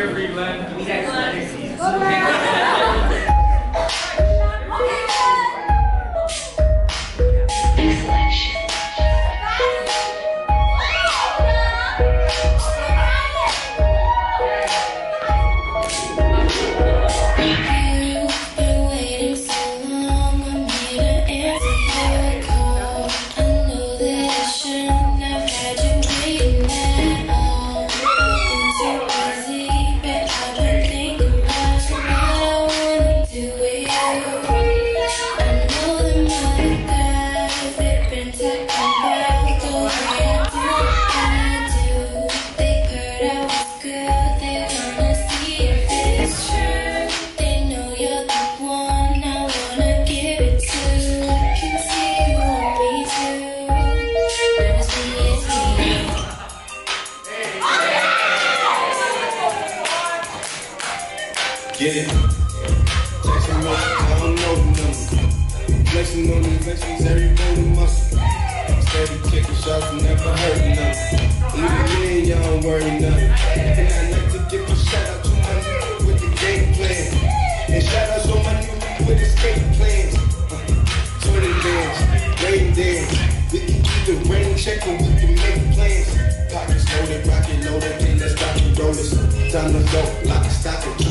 here for Get it? Jackson Motion, I don't know the number. Flexing on the flexings, every bone muscle. Steady taking shots, never hurting nothing. Even then, y'all don't worry nothing. And I like to give a shout out to my nigga with the game plan. And shout out to my nigga with escape plans. Uh, 20 bands, rain dance. We can keep the rain check and we can make plans. Pockets loaded, rocket loaded, and let's rock and roll this. Time to go, lock and stock and